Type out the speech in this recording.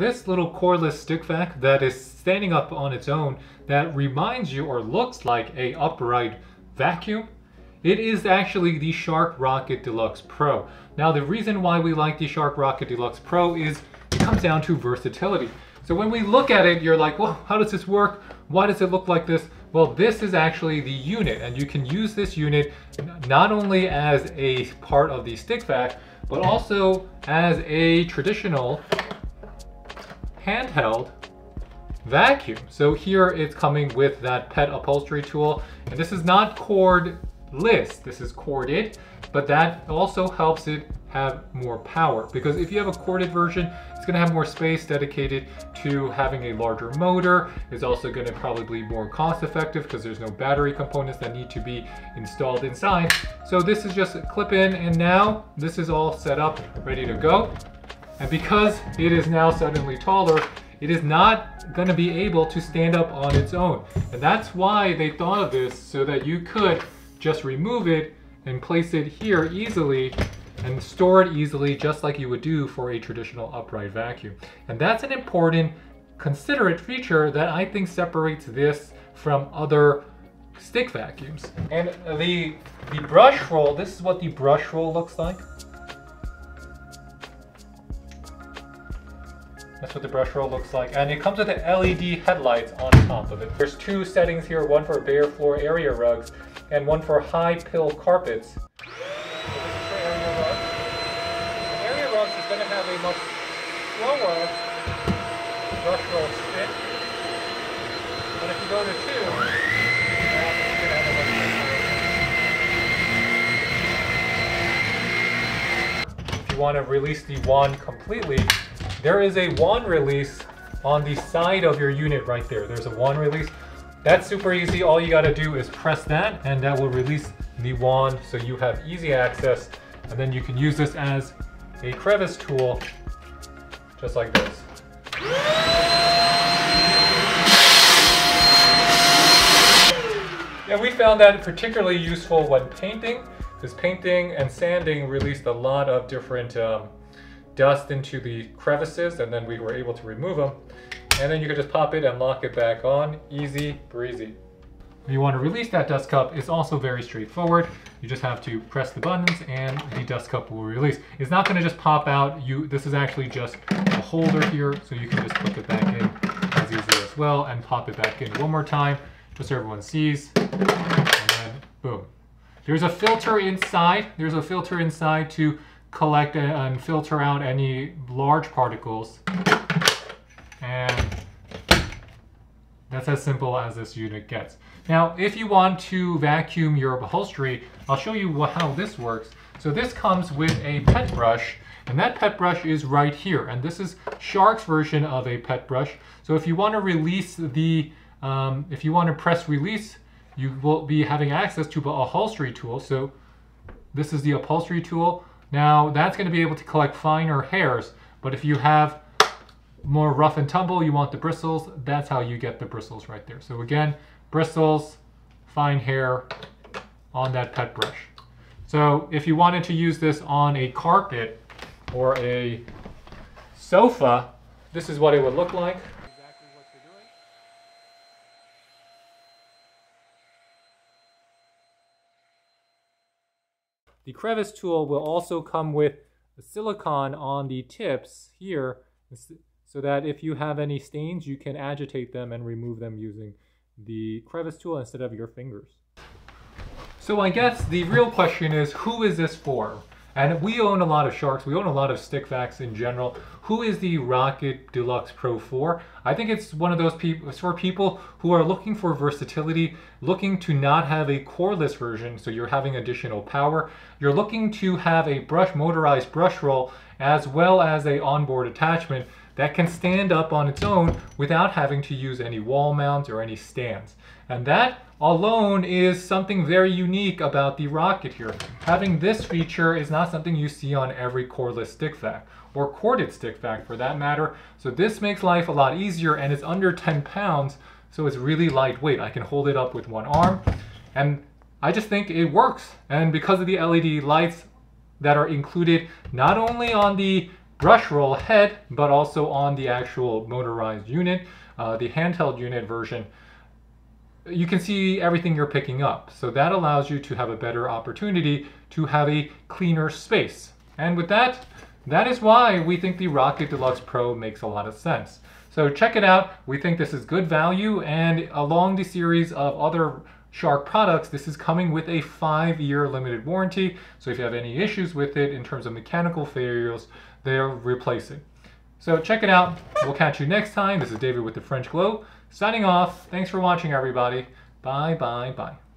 This little cordless stick vac that is standing up on its own that reminds you or looks like a upright vacuum, it is actually the Shark Rocket Deluxe Pro. Now the reason why we like the Shark Rocket Deluxe Pro is it comes down to versatility. So when we look at it, you're like, well, how does this work? Why does it look like this? Well, this is actually the unit, and you can use this unit not only as a part of the stick vac, but also as a traditional handheld vacuum. So here it's coming with that pet upholstery tool, and this is not cordless, this is corded, but that also helps it have more power because if you have a corded version, it's gonna have more space dedicated to having a larger motor. It's also gonna probably be more cost effective because there's no battery components that need to be installed inside. So this is just a clip in and now this is all set up, ready to go. And because it is now suddenly taller, it is not gonna be able to stand up on its own. And that's why they thought of this so that you could just remove it and place it here easily and store it easily just like you would do for a traditional upright vacuum. And that's an important considerate feature that I think separates this from other stick vacuums. And the, the brush roll, this is what the brush roll looks like. That's what the brush roll looks like. And it comes with the LED headlights on top of it. There's two settings here, one for bare floor area rugs and one for high pile carpets. Area rugs is going to have a much slower brush roll spin. But if you go to two, if you want to release the wand completely, there is a wand release on the side of your unit right there. There's a wand release. That's super easy. All you got to do is press that and that will release the wand so you have easy access and then you can use this as a crevice tool just like this. Yeah, we found that particularly useful when painting, because painting and sanding released a lot of different um, dust into the crevices, and then we were able to remove them. And then you could just pop it and lock it back on, easy breezy. If you want to release that dust cup, it's also very straightforward. You just have to press the buttons and the dust cup will release. It's not going to just pop out. You This is actually just a holder here, so you can just put it back in as easily as well and pop it back in one more time, just so everyone sees. And then boom. There's a filter inside. There's a filter inside to collect and filter out any large particles. And that's as simple as this unit gets. Now, if you want to vacuum your upholstery, I'll show you how this works. So this comes with a pet brush, and that pet brush is right here. And this is Shark's version of a pet brush. So if you want to release the, um, if you want to press release, you will be having access to the upholstery tool. So this is the upholstery tool. Now that's going to be able to collect finer hairs, but if you have more rough and tumble, you want the bristles, that's how you get the bristles right there. So again, bristles, fine hair on that pet brush. So if you wanted to use this on a carpet or a sofa, this is what it would look like. The crevice tool will also come with silicone on the tips here so that if you have any stains, you can agitate them and remove them using the crevice tool instead of your fingers. So I guess the real question is, who is this for? And we own a lot of sharks, we own a lot of stick vacs in general. Who is the Rocket Deluxe Pro 4? I think it's one of those people, for people who are looking for versatility, looking to not have a cordless version, so you're having additional power. You're looking to have a brush motorized brush roll as well as a onboard attachment that can stand up on its own without having to use any wall mounts or any stands. And that alone is something very unique about the Rocket here. Having this feature is not something you see on every cordless stick vac or corded stick vac for that matter. So this makes life a lot easier and it's under 10 pounds, so it's really lightweight. I can hold it up with one arm and I just think it works. And because of the LED lights that are included not only on the brush roll head, but also on the actual motorized unit, uh, the handheld unit version, you can see everything you're picking up. So that allows you to have a better opportunity to have a cleaner space. And with that, that is why we think the Rocket Deluxe Pro makes a lot of sense. So check it out. We think this is good value and along the series of other Shark products, this is coming with a five year limited warranty. So if you have any issues with it in terms of mechanical failures, they're replacing. So check it out. We'll catch you next time. This is David with the French Glow signing off. Thanks for watching everybody. Bye, bye, bye.